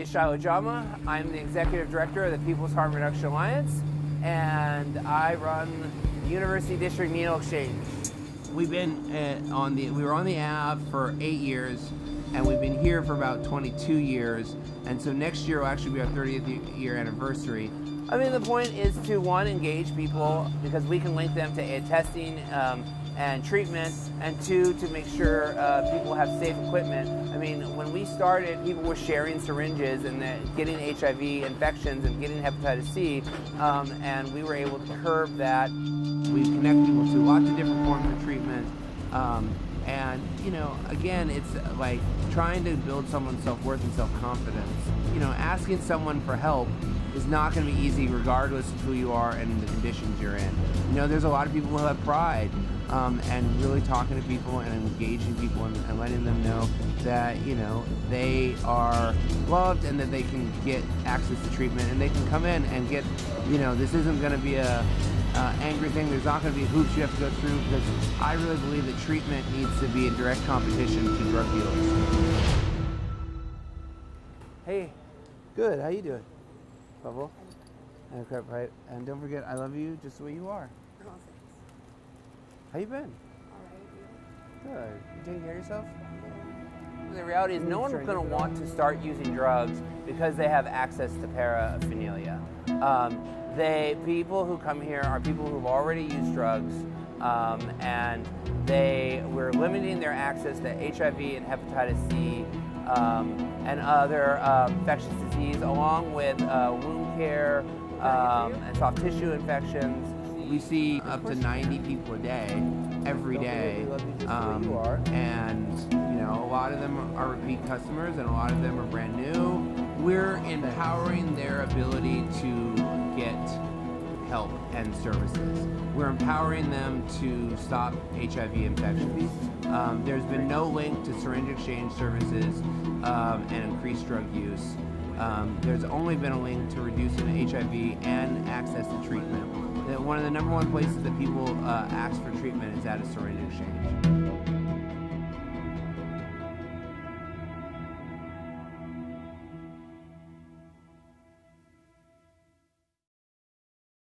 is Shilo Jama. I'm the Executive Director of the People's Harm Reduction Alliance, and I run the University District Needle Exchange. We've been uh, on the we were on the Ave for eight years, and we've been here for about 22 years. And so next year will actually be our 30th year anniversary. I mean, the point is to one engage people because we can link them to a testing. Um, and treatment, and two, to make sure uh, people have safe equipment. I mean, when we started, people were sharing syringes and getting HIV infections and getting hepatitis C, um, and we were able to curb that. We connect people to lots of different forms of treatment. Um, and, you know, again, it's like trying to build someone's self worth and self confidence. You know, asking someone for help is not going to be easy regardless of who you are and the conditions you're in. You know, there's a lot of people who have pride um, and really talking to people and engaging people and, and, letting them know that, you know, they are loved and that they can get access to treatment and they can come in and get, you know, this isn't going to be a uh, angry thing. There's not going to be hoops you have to go through because I really believe that treatment needs to be in direct competition to drug dealers. Hey, good. How you doing? Bubble. And crap, right? And don't forget, I love you just the way you are. Oh, How you been? All right. Good. You taking care of yourself? The reality is, no one's going to want to start using drugs because they have access to paraphernalia. Um, they people who come here are people who've already used drugs, um, and they we're limiting their access to HIV and hepatitis C um, and other uh, infectious disease, along with uh, wound care um, and soft tissue infections. We see up to 90 people a day, every day, um, and you know a lot of them are repeat customers, and a lot of them are brand new. We're empowering their ability help and services. We're empowering them to stop HIV infections. Um, there's been no link to syringe exchange services um, and increased drug use. Um, there's only been a link to reducing HIV and access to treatment. One of the number one places that people uh, ask for treatment is at a syringe exchange.